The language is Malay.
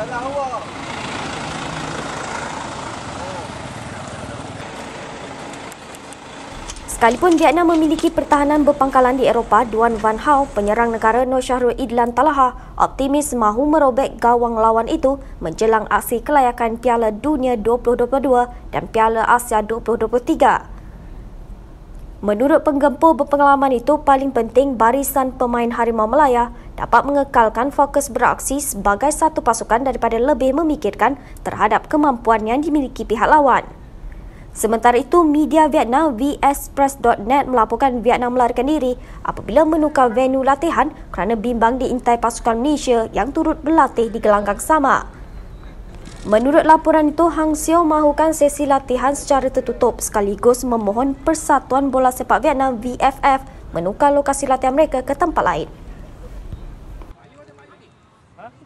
Awak. Sekalipun Vietnam memiliki pertahanan berpangkalan di Eropah, Duan Van Hau, penyerang negara Nur Syahrul Idlan Talaha, optimis mahu merobek gawang lawan itu menjelang aksi kelayakan Piala Dunia 2022 dan Piala Asia 2023. Menurut penggempur berpengalaman itu, paling penting barisan pemain Harimau Melaya dapat mengekalkan fokus beraksi sebagai satu pasukan daripada lebih memikirkan terhadap kemampuan yang dimiliki pihak lawan. Sementara itu, media Vietnam vexpress.net melaporkan Vietnam melarikan diri apabila menukar venue latihan kerana bimbang diintai pasukan Malaysia yang turut berlatih di gelanggang sama. Menurut laporan itu, Hang Seo mahukan sesi latihan secara tertutup sekaligus memohon Persatuan Bola Sepak Vietnam VFF menukar lokasi latihan mereka ke tempat lain.